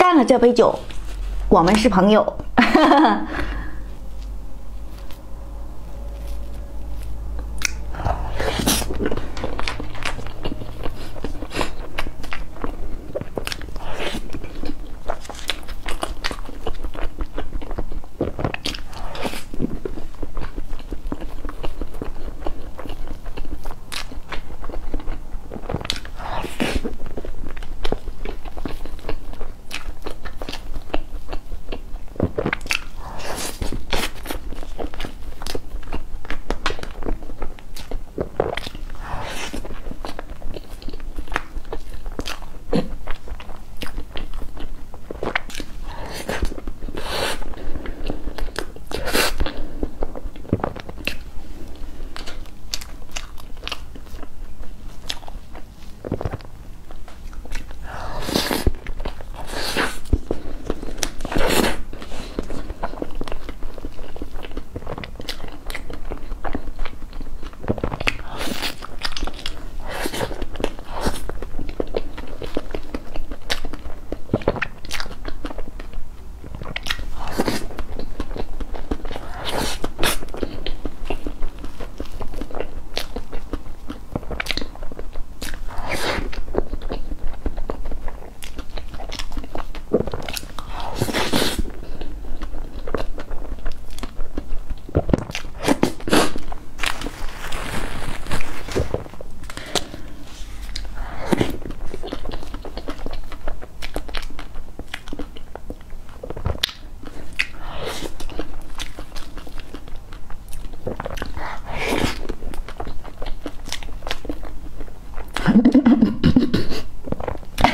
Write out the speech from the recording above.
干了这杯酒，我们是朋友。